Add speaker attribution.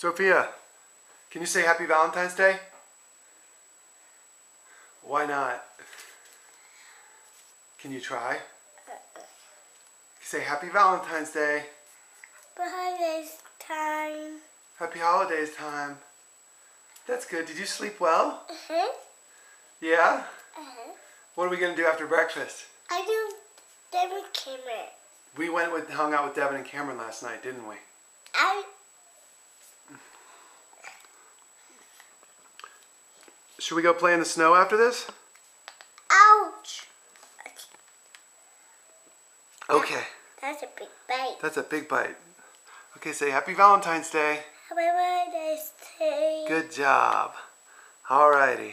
Speaker 1: Sophia, can you say Happy Valentine's Day? Why not? Can you try? Say Happy Valentine's Day.
Speaker 2: Happy Holidays time.
Speaker 1: Happy holidays time. That's good. Did you sleep well?
Speaker 2: Uh-huh.
Speaker 1: Yeah?
Speaker 2: Uh-huh.
Speaker 1: What are we going to do after breakfast?
Speaker 2: I do Devin Cameron.
Speaker 1: We went with hung out with Devin and Cameron last night, didn't we?
Speaker 2: I
Speaker 1: Should we go play in the snow after this?
Speaker 2: ouch.
Speaker 1: Okay.
Speaker 2: That's a big bite.
Speaker 1: That's a big bite. Okay, say Happy Valentine's Day.
Speaker 2: Happy birthday, Steve.
Speaker 1: Good job. Alrighty.